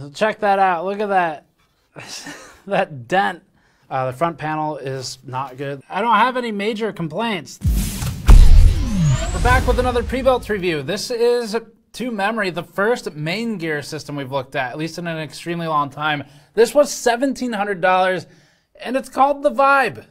So check that out. Look at that. that dent. Uh, the front panel is not good. I don't have any major complaints. We're back with another pre-built review. This is, to memory, the first Maingear system we've looked at, at least in an extremely long time. This was $1,700, and it's called the Vybe.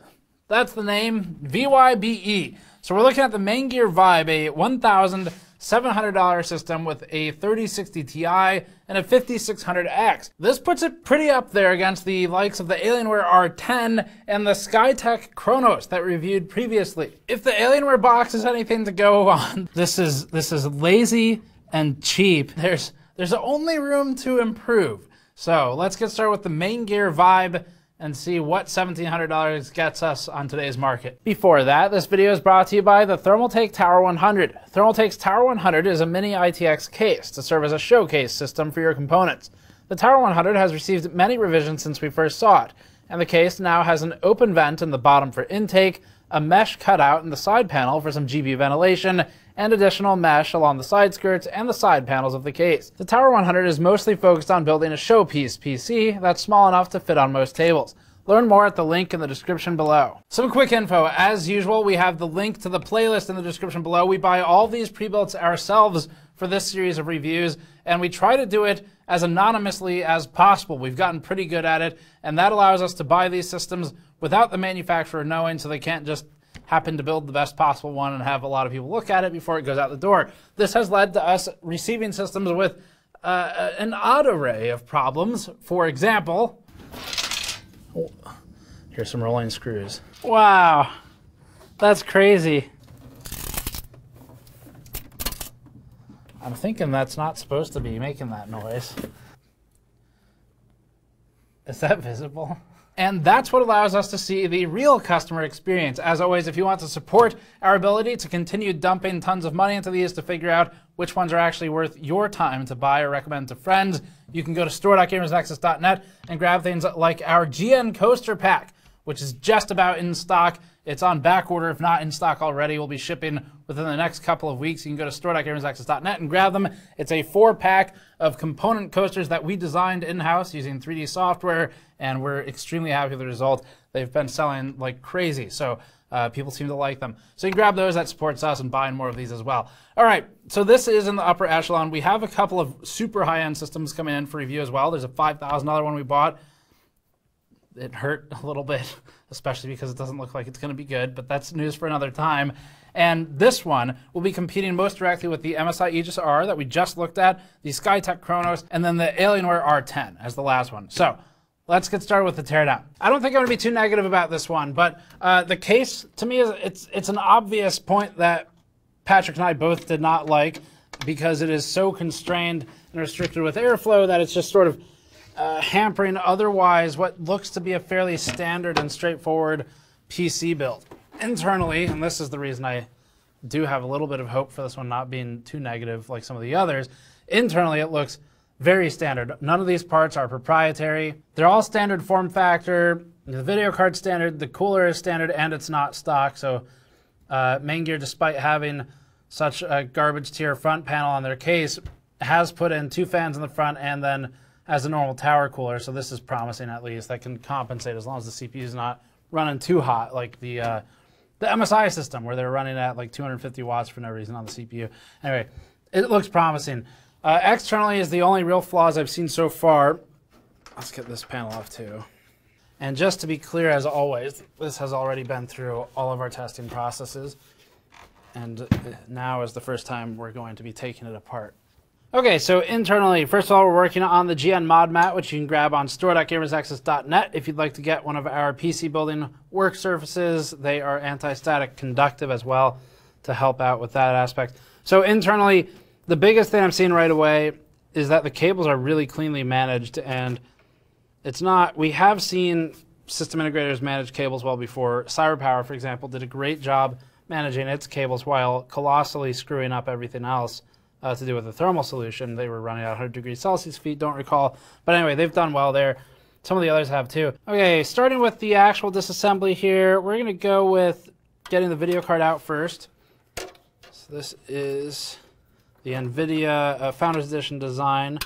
That's the name, V-Y-B-E. So we're looking at the main gear Vybe, a 1000 $700 system with a 3060 Ti and a 5600X. This puts it pretty up there against the likes of the Alienware R10 and the Skytech Chronos that we reviewed previously. If the Alienware box is anything to go on, this is this is lazy and cheap. There's there's only room to improve. So let's get started with the main gear Vybe and see what $1,700 gets us on today's market. Before that, this video is brought to you by the Thermaltake Tower 100. Thermaltake's Tower 100 is a mini ITX case to serve as a showcase system for your components. The Tower 100 has received many revisions since we first saw it, and the case now has an open vent in the bottom for intake, a mesh cutout in the side panel for some GB ventilation, and additional mesh along the side skirts and the side panels of the case. The Tower 100 is mostly focused on building a showpiece PC that's small enough to fit on most tables. Learn more at the link in the description below. Some quick info. As usual, we have the link to the playlist in the description below. We buy all these pre-builts ourselves for this series of reviews, and we try to do it as anonymously as possible. We've gotten pretty good at it, and that allows us to buy these systems without the manufacturer knowing so they can't just happen to build the best possible one and have a lot of people look at it before it goes out the door. This has led to us receiving systems with uh, an odd array of problems. For example, oh, here's some rolling screws. Wow, that's crazy. I'm thinking that's not supposed to be making that noise. Is that visible? And that's what allows us to see the real customer experience. As always, if you want to support our ability to continue dumping tons of money into these to figure out which ones are actually worth your time to buy or recommend to friends, you can go to store.gamersnexus.net and grab things like our GN Coaster Pack, which is just about in stock. It's on back order, if not in stock already. We'll be shipping within the next couple of weeks. You can go to store.gamersnexus.net and grab them. It's a four pack of component coasters that we designed in house using 3D software, and we're extremely happy with the result. They've been selling like crazy. So uh, people seem to like them. So you can grab those. That supports us and buying more of these as well. All right. So this is in the upper echelon. We have a couple of super high end systems coming in for review as well. There's a $5,000 one we bought it hurt a little bit, especially because it doesn't look like it's going to be good, but that's news for another time. And this one will be competing most directly with the MSI Aegis R that we just looked at, the Skytech Chronos, and then the Alienware R10 as the last one. So let's get started with the teardown. I don't think I'm going to be too negative about this one, but uh, the case to me is it's it's an obvious point that Patrick and I both did not like because it is so constrained and restricted with airflow that it's just sort of uh, hampering otherwise what looks to be a fairly standard and straightforward PC build. Internally, and this is the reason I do have a little bit of hope for this one not being too negative like some of the others, internally it looks very standard. None of these parts are proprietary. They're all standard form factor. The video card standard, the cooler is standard, and it's not stock. So uh, Maingear, despite having such a garbage tier front panel on their case, has put in two fans in the front and then as a normal tower cooler, so this is promising at least. That can compensate as long as the CPU is not running too hot, like the uh, the MSI system where they're running at like 250 watts for no reason on the CPU. Anyway, it looks promising. Uh, externally is the only real flaws I've seen so far. Let's get this panel off too. And just to be clear, as always, this has already been through all of our testing processes. And uh, now is the first time we're going to be taking it apart. Okay, so internally, first of all, we're working on the GN mod mat, which you can grab on store.gamersnexus.net if you'd like to get one of our PC building work surfaces. They are anti-static conductive as well to help out with that aspect. So internally, the biggest thing I'm seeing right away is that the cables are really cleanly managed and it's not, we have seen system integrators manage cables well before. CyberPower, for example, did a great job managing its cables while colossally screwing up everything else uh, to do with the thermal solution. They were running at 100 degrees Celsius feet, don't recall. But anyway, they've done well there. Some of the others have too. Okay, starting with the actual disassembly here, we're going to go with getting the video card out first. So this is the NVIDIA uh, Founders Edition design.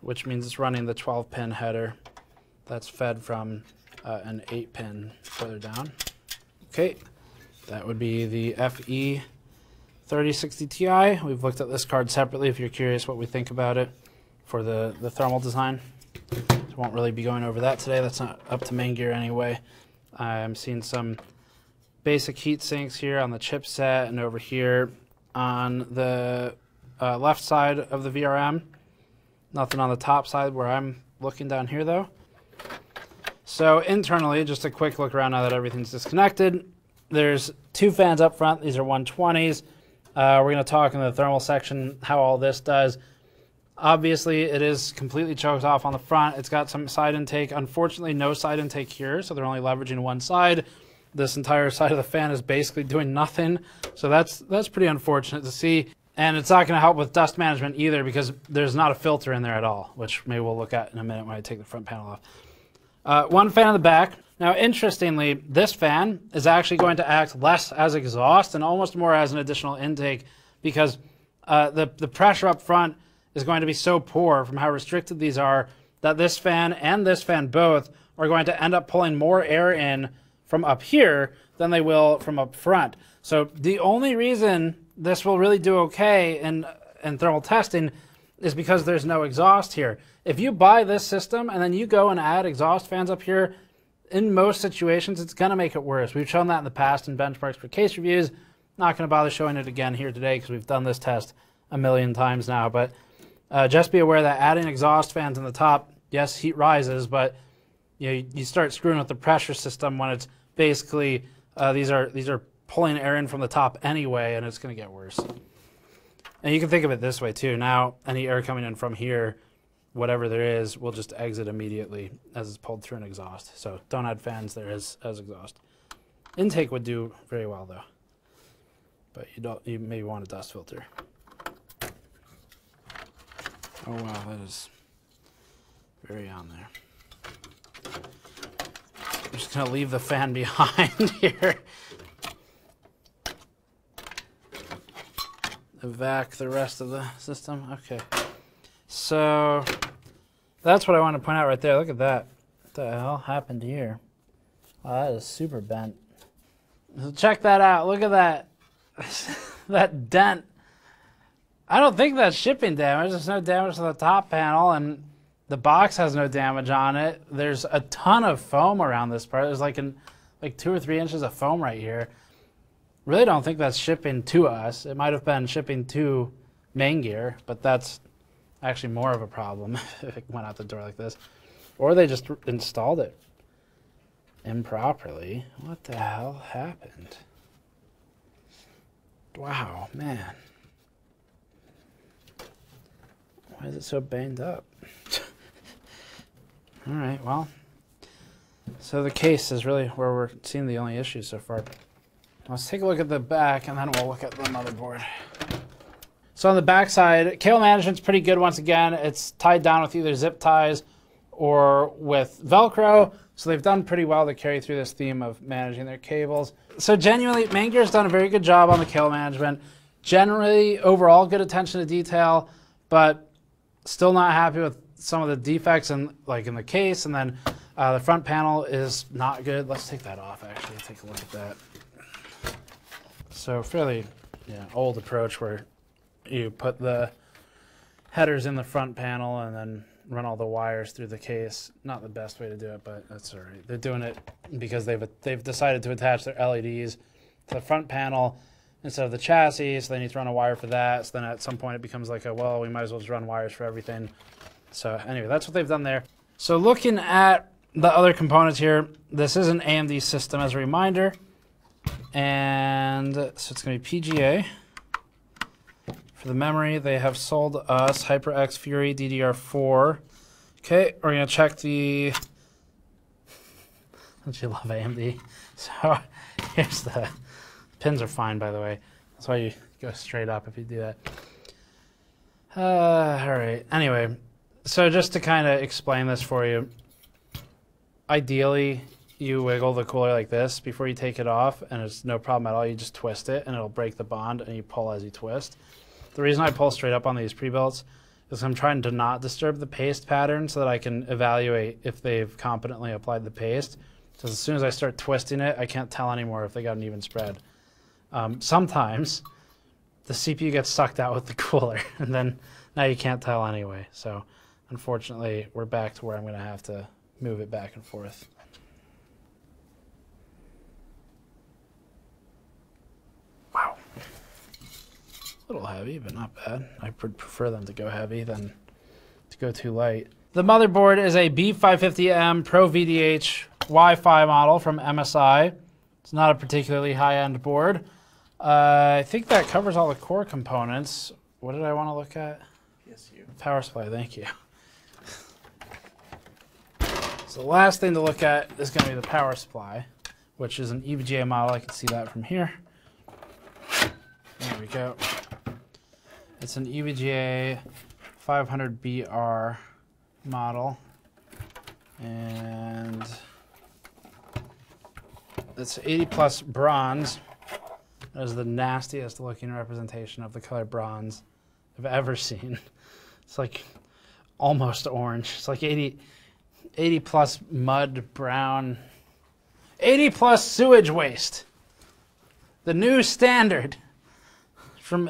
which means it's running the 12 pin header that's fed from uh, an 8 pin further down. Okay, that would be the FE 3060 Ti. We've looked at this card separately if you're curious what we think about it for the, the thermal design. So won't really be going over that today. That's not up to Maingear anyway. I'm seeing some basic heat sinks here on the chipset and over here on the uh, left side of the VRM. Nothing on the top side where I'm looking down here though. So internally, just a quick look around now that everything's disconnected. There's two fans up front. These are 120s. Uh, we're going to talk in the thermal section how all this does. Obviously, it is completely choked off on the front. It's got some side intake. Unfortunately, no side intake here, so they're only leveraging one side. This entire side of the fan is basically doing nothing. So that's that's pretty unfortunate to see. And it's not going to help with dust management either because there's not a filter in there at all, which maybe we'll look at in a minute when I take the front panel off. Uh, one fan in the back. Now, interestingly, this fan is actually going to act less as exhaust and almost more as an additional intake because uh, the, the pressure up front is going to be so poor from how restricted these are that this fan and this fan both are going to end up pulling more air in from up here than they will from up front. So the only reason this will really do okay in, in thermal testing is because there's no exhaust here. If you buy this system and then you go and add exhaust fans up here, in most situations, it's going to make it worse. We've shown that in the past in benchmarks for case reviews. Not going to bother showing it again here today because we've done this test a million times now. But uh, just be aware that adding exhaust fans in the top, yes, heat rises, but you, know, you start screwing with the pressure system when it's basically uh, these are these are pulling air in from the top anyway, and it's going to get worse. And you can think of it this way too. Now, any air coming in from here, whatever there is, will just exit immediately as it's pulled through an exhaust. So don't add fans there as, as exhaust. Intake would do very well though. But you don't you maybe want a dust filter. Oh wow, that is very on there. I'm just gonna leave the fan behind here. Evac the rest of the system. Okay. So that's what I want to point out right there. Look at that. What the hell happened here? Wow, that is super bent. So check that out. Look at that. that dent. I don't think that's shipping damage. There's no damage to the top panel, and the box has no damage on it. There's a ton of foam around this part. There's like an, like two or three inches of foam right here. Really don't think that's shipping to us. It might have been shipping to Maingear, but that's actually more of a problem if it went out the door like this. Or they just installed it improperly. What the hell happened? Wow, man. Why is it so banged up? All right, well. So the case is really where we're seeing the only issue so far. Let's take a look at the back and then we'll look at the motherboard. So on the back side, cable management's pretty good once again. It's tied down with either zip ties or with Velcro. So they've done pretty well to carry through this theme of managing their cables. So genuinely, Maingear's done a very good job on the cable management. Generally, overall, good attention to detail, but still not happy with some of the defects in like in the case. And then uh, the front panel is not good. Let's take that off actually, take a look at that. So fairly yeah, old approach where you put the headers in the front panel and then run all the wires through the case. Not the best way to do it, but that's all right. They're doing it because they've they've decided to attach their LEDs to the front panel instead of the chassis, so they need to run a wire for that. So then at some point it becomes like a well, we might as well just run wires for everything. So anyway, that's what they've done there. So looking at the other components here, this is an AMD system as a reminder. And so it's going to be PGA. For the memory, they have sold us HyperX Fury DDR4. Okay, we're going to check the... Don't you love AMD? So here's the... Pins are fine, by the way. That's why you go straight up if you do that. Uh, all right. Anyway, so just to kind of explain this for you, ideally, you wiggle the cooler like this before you take it off, and it's no problem at all. You just twist it, and it'll break the bond, and you pull as you twist. The reason I pull straight up on these pre-builts is I'm trying to not disturb the paste pattern so that I can evaluate if they've competently applied the paste. Because as soon as I start twisting it, I can't tell anymore if they got an even spread. Um, sometimes the CPU gets sucked out with the cooler, and then now you can't tell anyway. So unfortunately, we're back to where I'm going to have to move it back and forth. A little heavy, but not bad. I would prefer them to go heavy than to go too light. The motherboard is a B550M Pro VDH Wi-Fi model from MSI. It's not a particularly high-end board. Uh, I think that covers all the core components. What did I want to look at? PSU. Power supply, thank you. So the last thing to look at is going to be the power supply, which is an EVGA model. I can see that from here. There we go. It's an EVGA 500BR model. And it's 80 plus bronze. That is the nastiest looking representation of the color bronze I've ever seen. It's like almost orange. It's like 80, 80 plus mud brown, 80 plus sewage waste. The new standard from,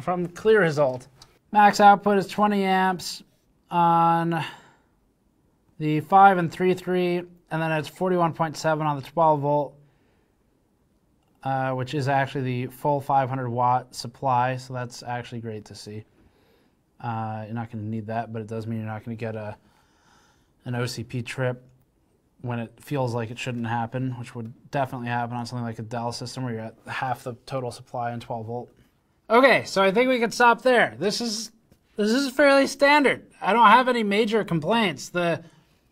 from ClearResult. Max output is 20 amps on the 5 and 3 3, and then it's 41.7 on the 12 volt uh, which is actually the full 500 watt supply. So that's actually great to see. Uh, you're not going to need that, but it does mean you're not going to get a an OCP trip when it feels like it shouldn't happen, which would definitely happen on something like a Dell system where you're at half the total supply in 12 volt. Okay, so I think we can stop there. This is this is fairly standard. I don't have any major complaints. The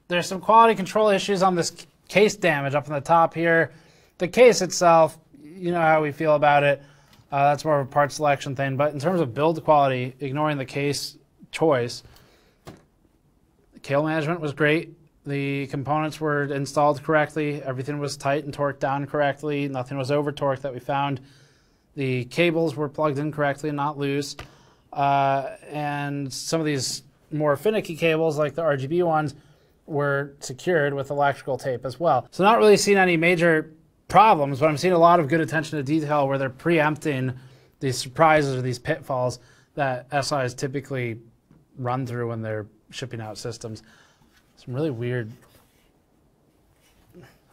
there's some quality control issues on this case damage up in the top here. The case itself you know how we feel about it. Uh, that's more of a part selection thing. But in terms of build quality, ignoring the case choice, the cable management was great. The components were installed correctly. Everything was tight and torqued down correctly. Nothing was over torqued that we found. The cables were plugged in correctly and not loose. Uh, and some of these more finicky cables, like the RGB ones, were secured with electrical tape as well. So not really seeing any major problems, but I'm seeing a lot of good attention to detail where they're preempting these surprises or these pitfalls that SIs typically run through when they're shipping out systems. Some really weird.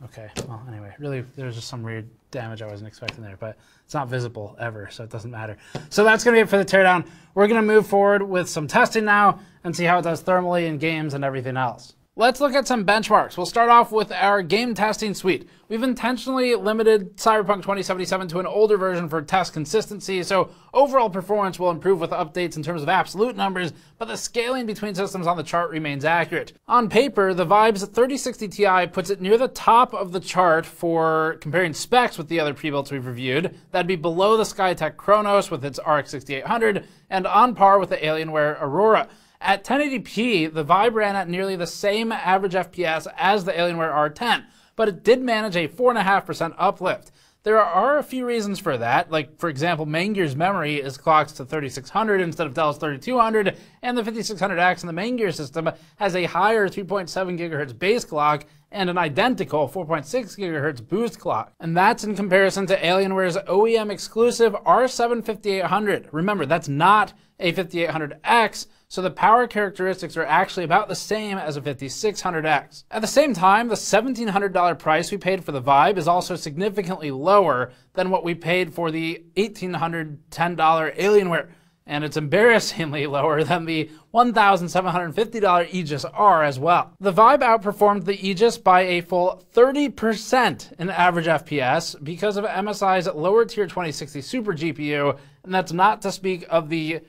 Okay, well, anyway, really, there's just some weird damage I wasn't expecting there, but it's not visible ever, so it doesn't matter. So that's going to be it for the teardown. We're going to move forward with some testing now and see how it does thermally in games and everything else. Let's look at some benchmarks. We'll start off with our game testing suite. We've intentionally limited Cyberpunk 2077 to an older version for test consistency, so overall performance will improve with updates in terms of absolute numbers, but the scaling between systems on the chart remains accurate. On paper, the Vybe's 3060 Ti puts it near the top of the chart for comparing specs with the other pre-builts we've reviewed. That'd be below the Skytech Chronos with its RX 6800, and on par with the Alienware Aurora. At 1080p, the Vybe ran at nearly the same average FPS as the Alienware R10, but it did manage a 4.5% uplift. There are a few reasons for that, like for example, Maingear's memory is clocked to 3600 instead of Dell's 3200, and the 5600X in the Maingear system has a higher 3.7 GHz base clock and an identical 4.6 GHz boost clock. And that's in comparison to Alienware's OEM exclusive R7 5800. Remember, that's not a 5800X, so the power characteristics are actually about the same as a 5600X. At the same time, the $1,700 price we paid for the Vybe is also significantly lower than what we paid for the $1,810 Alienware, and it's embarrassingly lower than the $1,750 Aegis R as well. The Vybe outperformed the Aegis by a full 30% in average FPS because of MSI's lower tier 2060 Super GPU, and that's not to speak of the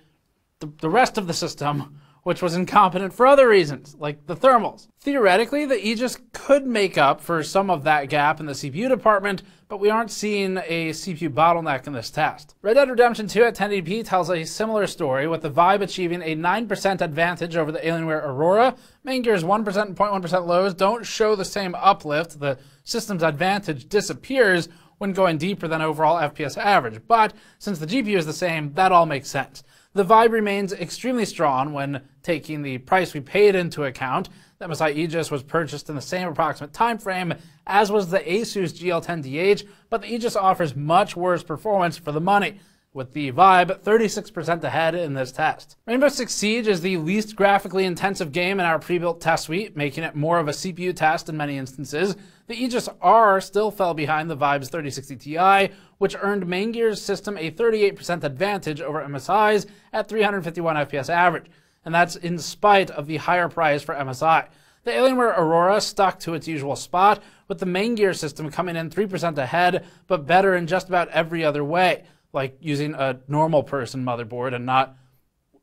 the, the rest of the system, which was incompetent for other reasons, like the thermals. Theoretically, the Aegis could make up for some of that gap in the CPU department, but we aren't seeing a CPU bottleneck in this test. Red Dead Redemption 2 at 1080p tells a similar story, with the Vybe achieving a 9% advantage over the Alienware Aurora. Maingear's 1% and 0.1% lows don't show the same uplift. The system's advantage disappears when going deeper than overall FPS average, but since the GPU is the same, that all makes sense. The Vybe remains extremely strong when taking the price we paid into account. The MSI Aegis was purchased in the same approximate time frame as was the Asus GL10DH, but the Aegis offers much worse performance for the money with the Vybe 36% ahead in this test. Rainbow Six Siege is the least graphically intensive game in our pre-built test suite, making it more of a CPU test in many instances. The Aegis R still fell behind the Vybe's 3060 Ti, which earned Maingear's system a 38% advantage over MSI's at 351 FPS average, and that's in spite of the higher price for MSI. The Alienware Aurora stuck to its usual spot, with the Maingear system coming in 3% ahead, but better in just about every other way, like using a normal person motherboard and not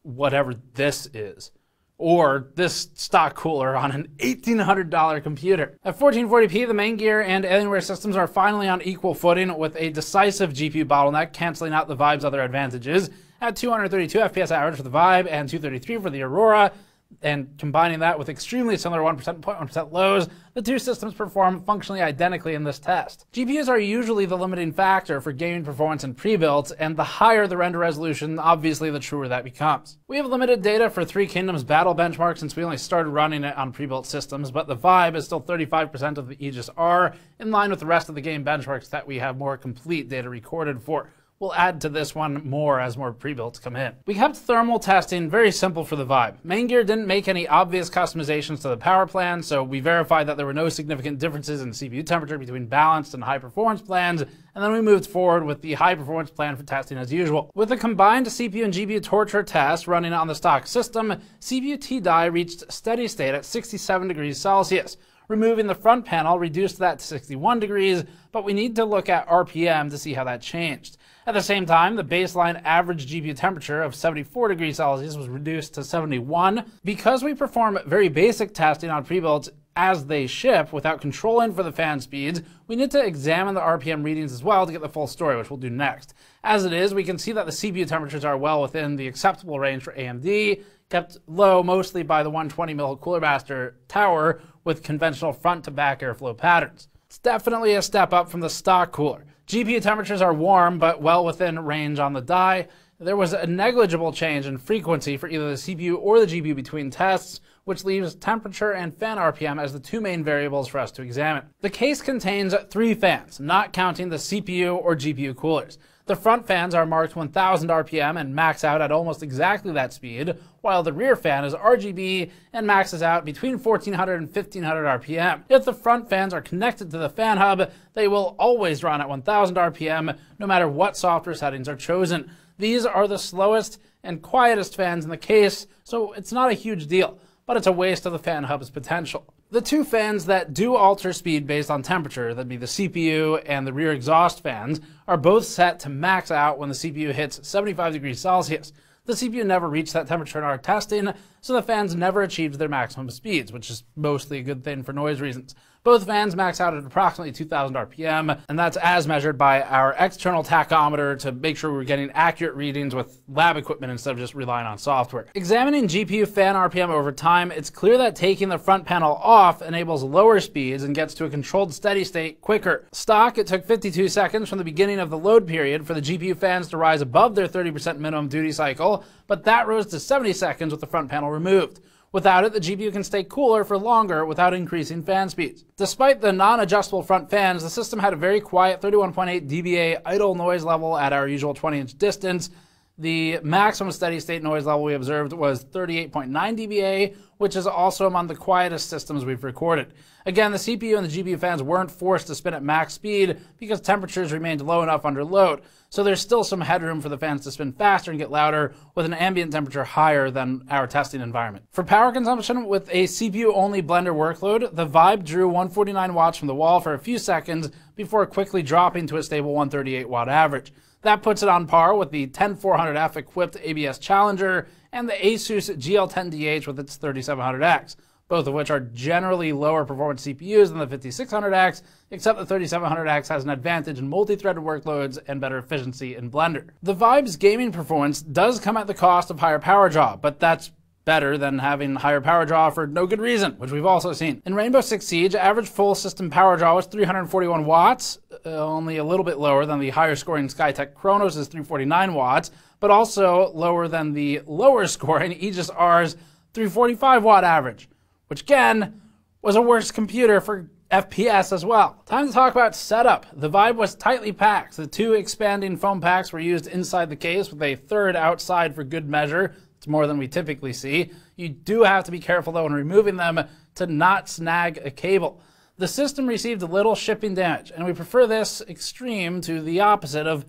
whatever this is or this stock cooler on an $1,800 computer. At 1440p, the Maingear and Alienware systems are finally on equal footing with a decisive GPU bottleneck canceling out the Vybe's other advantages. At 232 FPS average for the Vybe and 233 for the Aurora, and combining that with extremely similar 1% and 0.1% lows, the two systems perform functionally identically in this test. GPUs are usually the limiting factor for gaming performance in pre-builds, and the higher the render resolution, obviously the truer that becomes. We have limited data for Three Kingdoms battle benchmark since we only started running it on pre-built systems, but the Vybe is still 35% of the Aegis R, in line with the rest of the game benchmarks that we have more complete data recorded for. We'll add to this one more as more pre-builds come in. We kept thermal testing very simple for the Vybe. Maingear didn't make any obvious customizations to the power plan, so we verified that there were no significant differences in CPU temperature between balanced and high performance plans, and then we moved forward with the high performance plan for testing as usual. With a combined CPU and GPU torture test running on the stock system, CPU T-die reached steady state at 67 degrees Celsius. Removing the front panel reduced that to 61 degrees, but we need to look at RPM to see how that changed. At the same time, the baseline average GPU temperature of 74 degrees Celsius was reduced to 71. Because we perform very basic testing on pre-builds as they ship without controlling for the fan speeds, we need to examine the RPM readings as well to get the full story, which we'll do next. As it is, we can see that the CPU temperatures are well within the acceptable range for AMD, kept low mostly by the 120 mil Cooler Master tower with conventional front to back airflow patterns. It's definitely a step up from the stock cooler. GPU temperatures are warm, but well within range on the die. There was a negligible change in frequency for either the CPU or the GPU between tests, which leaves temperature and fan RPM as the two main variables for us to examine. The case contains three fans, not counting the CPU or GPU coolers. The front fans are marked 1000 RPM and max out at almost exactly that speed, while the rear fan is RGB and maxes out between 1400 and 1500 RPM. If the front fans are connected to the fan hub, they will always run at 1000 RPM no matter what software settings are chosen. These are the slowest and quietest fans in the case, so it's not a huge deal, but it's a waste of the fan hub's potential. The two fans that do alter speed based on temperature, that'd be the CPU and the rear exhaust fans, are both set to max out when the CPU hits 75 degrees Celsius. The CPU never reached that temperature in our testing, so the fans never achieved their maximum speeds, which is mostly a good thing for noise reasons. Both fans max out at approximately 2000 RPM, and that's as measured by our external tachometer to make sure we're getting accurate readings with lab equipment instead of just relying on software. Examining GPU fan RPM over time, it's clear that taking the front panel off enables lower speeds and gets to a controlled steady state quicker. Stock, it took 52 seconds from the beginning of the load period for the GPU fans to rise above their 30% minimum duty cycle, but that rose to 70 seconds with the front panel removed. Without it, the GPU can stay cooler for longer without increasing fan speeds. Despite the non-adjustable front fans, the system had a very quiet 31.8 dBA idle noise level at our usual 20-inch distance. The maximum steady state noise level we observed was 38.9 dBA, which is also among the quietest systems we've recorded. Again, the CPU and the GPU fans weren't forced to spin at max speed because temperatures remained low enough under load. So there's still some headroom for the fans to spin faster and get louder with an ambient temperature higher than our testing environment. For power consumption with a CPU-only Blender workload, the Vybe drew 149 watts from the wall for a few seconds before quickly dropping to a stable 138 watt average. That puts it on par with the 10400F equipped ABS Challenger and the Asus GL10DH with its 3700X both of which are generally lower performance CPUs than the 5600X, except the 3700X has an advantage in multi-threaded workloads and better efficiency in Blender. The Vybe's gaming performance does come at the cost of higher power draw, but that's better than having higher power draw for no good reason, which we've also seen. In Rainbow Six Siege, average full system power draw was 341 watts, uh, only a little bit lower than the higher scoring Skytech Chronos is 349 watts, but also lower than the lower scoring Aegis R's 345 watt average, which again was a worse computer for FPS as well. Time to talk about setup. The Vybe was tightly packed. The two expanding foam packs were used inside the case with a third outside for good measure. It's more than we typically see. You do have to be careful though when removing them to not snag a cable. The system received a little shipping damage, and we prefer this extreme to the opposite of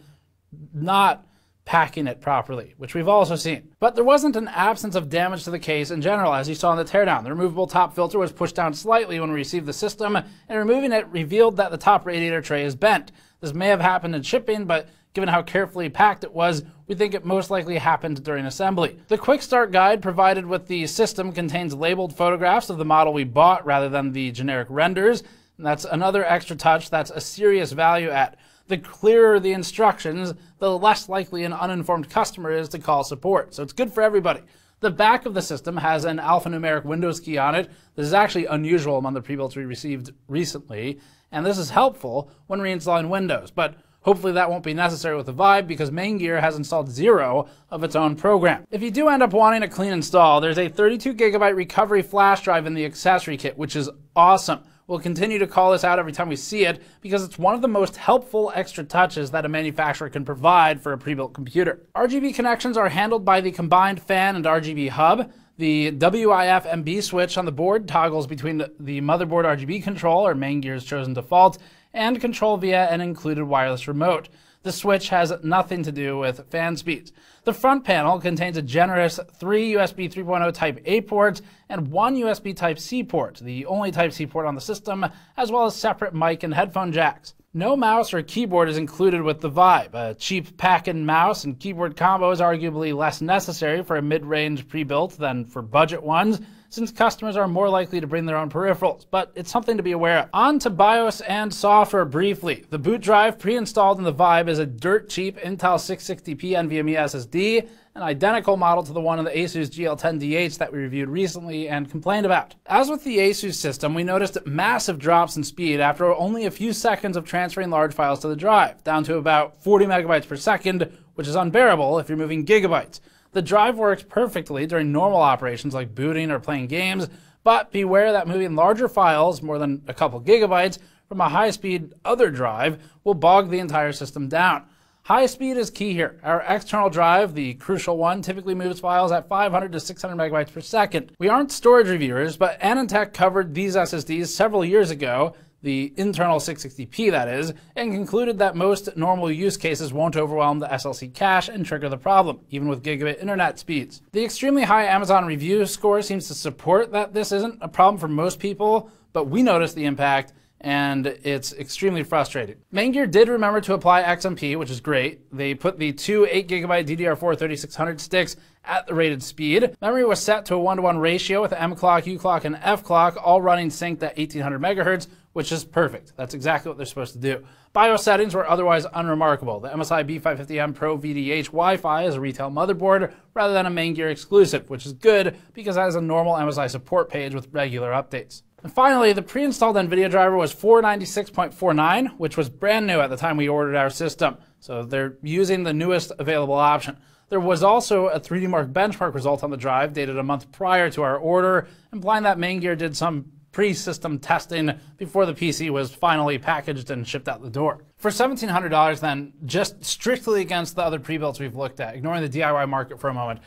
not packing it properly, which we've also seen. But there wasn't an absence of damage to the case in general, as you saw in the teardown. The removable top filter was pushed down slightly when we received the system, and removing it revealed that the top radiator tray is bent. This may have happened in shipping, but Given how carefully packed it was, we think it most likely happened during assembly. The quick start guide provided with the system contains labeled photographs of the model we bought rather than the generic renders. And that's another extra touch that's a serious value add. The clearer the instructions, the less likely an uninformed customer is to call support. So it's good for everybody. The back of the system has an alphanumeric Windows key on it. This is actually unusual among the pre-builds we received recently, and this is helpful when reinstalling Windows. But Hopefully that won't be necessary with the Vybe because Maingear has installed zero of its own program. If you do end up wanting a clean install, there's a 32 gigabyte recovery flash drive in the accessory kit, which is awesome. We'll continue to call this out every time we see it because it's one of the most helpful extra touches that a manufacturer can provide for a pre-built computer. RGB connections are handled by the combined fan and RGB hub. The WIF MB switch on the board toggles between the motherboard RGB control, or Maingear's chosen default, and control via an included wireless remote. The switch has nothing to do with fan speeds. The front panel contains a generous three USB 3.0 Type A ports and one USB Type C port, the only Type C port on the system, as well as separate mic and headphone jacks. No mouse or keyboard is included with the Vybe. A cheap pack and mouse and keyboard combo is arguably less necessary for a mid-range pre-built than for budget ones, since customers are more likely to bring their own peripherals, but it's something to be aware of. On to BIOS and software briefly. The boot drive pre-installed in the Vybe is a dirt cheap Intel 660p NVMe SSD, an identical model to the one in the Asus GL10DH that we reviewed recently and complained about. As with the Asus system, we noticed massive drops in speed after only a few seconds of transferring large files to the drive, down to about 40 megabytes per second, which is unbearable if you're moving gigabytes. The drive works perfectly during normal operations like booting or playing games, but beware that moving larger files, more than a couple gigabytes, from a high-speed other drive will bog the entire system down. High speed is key here. Our external drive, the crucial one, typically moves files at 500 to 600 megabytes per second. We aren't storage reviewers, but AnandTech covered these SSDs several years ago, the internal 660p that is, and concluded that most normal use cases won't overwhelm the SLC cache and trigger the problem, even with gigabit internet speeds. The extremely high Amazon review score seems to support that this isn't a problem for most people, but we noticed the impact and it's extremely frustrating. Maingear did remember to apply XMP, which is great. They put the two 8GB DDR4 3600 sticks at the rated speed. Memory was set to a one-to-one ratio with M clock, U clock, and F clock, all running synced at 1800 megahertz, which is perfect. That's exactly what they're supposed to do. BIOS settings were otherwise unremarkable. The MSI B550M Pro VDH Wi-Fi is a retail motherboard rather than a Maingear exclusive, which is good because it has a normal MSI support page with regular updates. And finally, the pre-installed NVIDIA driver was 496.49, which was brand new at the time we ordered our system. So they're using the newest available option. There was also a 3D Mark benchmark result on the drive dated a month prior to our order, implying that Maingear did some pre-system testing before the PC was finally packaged and shipped out the door. For $1,700 then, just strictly against the other pre-builds we've looked at, ignoring the DIY market for a moment,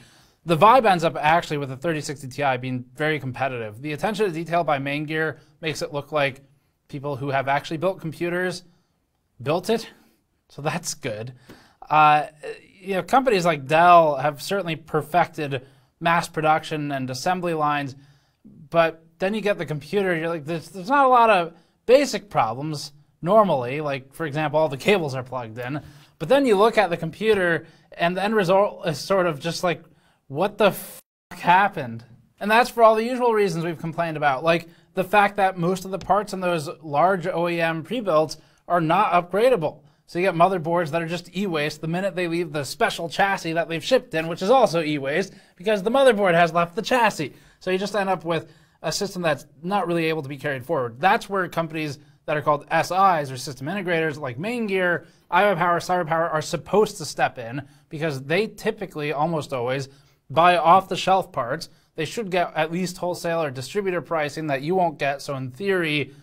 the Vybe ends up actually with the 3060 Ti being very competitive. The attention to detail by Maingear makes it look like people who have actually built computers built it, so that's good. Uh, you know, companies like Dell have certainly perfected mass production and assembly lines, but then you get the computer, you're like, there's, there's not a lot of basic problems normally, like, for example, all the cables are plugged in. But then you look at the computer, and the end result is sort of just like what the fuck happened? And that's for all the usual reasons we've complained about, like the fact that most of the parts in those large OEM pre-builds are not upgradable. So you get motherboards that are just e-waste the minute they leave the special chassis that they've shipped in, which is also e-waste because the motherboard has left the chassis. So you just end up with a system that's not really able to be carried forward. That's where companies that are called SIs or system integrators like Maingear, iBuyPower, CyberPower are supposed to step in because they typically almost always buy off the shelf parts. They should get at least wholesale or distributor pricing that you won't get. So in theory,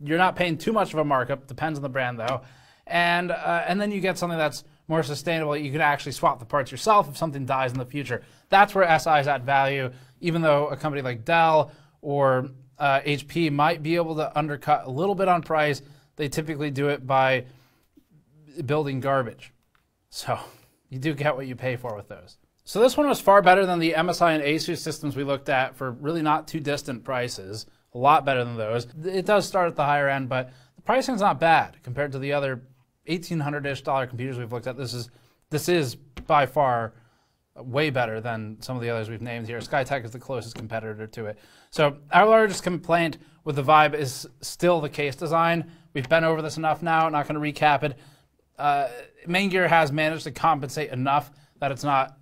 you're not paying too much of a markup. Depends on the brand though and uh, and then you get something that's more sustainable. You can actually swap the parts yourself if something dies in the future. That's where SIs add value. Even though a company like Dell or uh, HP might be able to undercut a little bit on price, they typically do it by building garbage. So you do get what you pay for with those. So this one was far better than the MSI and ASUS systems we looked at for really not too distant prices. A lot better than those. It does start at the higher end, but the pricing is not bad compared to the other 1800-ish dollar computers we've looked at, this is this is by far way better than some of the others we've named here. Skytech is the closest competitor to it. So our largest complaint with the Vybe is still the case design. We've been over this enough now. Not going to recap it. Uh, Maingear has managed to compensate enough that it's not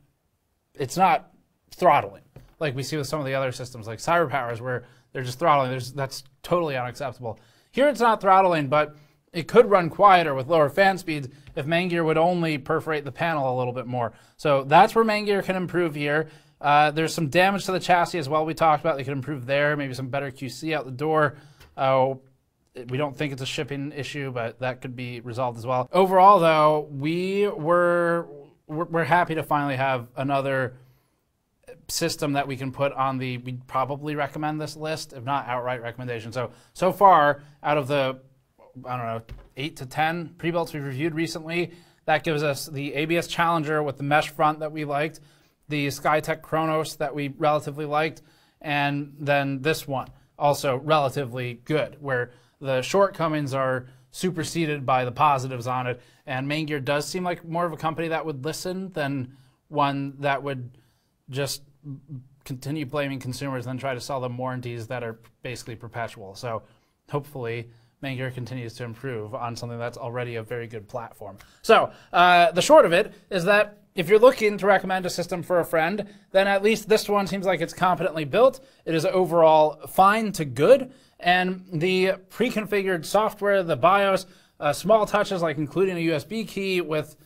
it's not throttling like we see with some of the other systems like CyberPower's where they're just throttling. There's, that's totally unacceptable. Here it's not throttling, but it could run quieter with lower fan speeds if Maingear would only perforate the panel a little bit more. So that's where Maingear can improve here. Uh, there's some damage to the chassis as well we talked about. They could improve there, maybe some better QC out the door. Uh, we don't think it's a shipping issue, but that could be resolved as well. Overall, though, we were we're happy to finally have another system that we can put on the. We'd probably recommend this list, if not outright recommendation. So so far, out of the I don't know, eight to 10 pre-builts we've reviewed recently. That gives us the ABS Challenger with the mesh front that we liked, the Skytech Chronos that we relatively liked, and then this one, also relatively good, where the shortcomings are superseded by the positives on it. And Maingear does seem like more of a company that would listen than one that would just continue blaming consumers and then try to sell them warranties that are basically perpetual. So hopefully Maingear continues to improve on something that's already a very good platform. So uh, the short of it is that if you're looking to recommend a system for a friend, then at least this one seems like it's competently built. It is overall fine to good, and the pre-configured software, the BIOS, uh, small touches like including a USB key with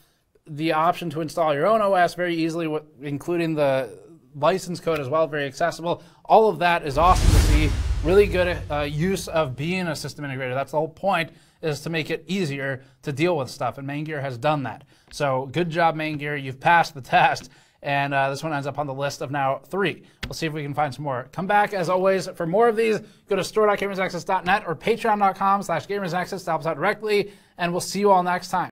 the option to install your own OS very easily, including the license code as well, very accessible. All of that is awesome to see. Really good uh, use of being a system integrator. That's the whole point is to make it easier to deal with stuff, and Maingear has done that. So good job, Maingear. You've passed the test. And uh, this one ends up on the list of now three. We'll see if we can find some more. Come back, as always, for more of these. Go to store.gamersnexus.net or patreon.com slash gamersnexus to help us out directly. And we'll see you all next time.